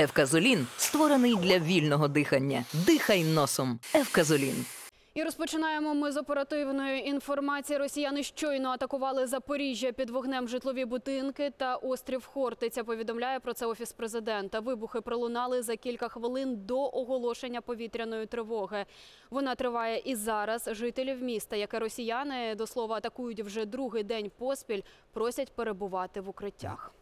Евказолін створений для вільного дихання. Дихай носом. Евказолін. І розпочинаємо ми з оперативної інформації. Росіяни щойно атакували Запоріжжя під вогнем житлові будинки та острів Хортиця. Повідомляє про це офіс президента. Вибухи пролунали за кілька хвилин до оголошення повітряної тривоги. Вона триває і зараз. Жителів міста, яке росіяни до слова атакують вже другий день поспіль, просять перебувати в укриттях.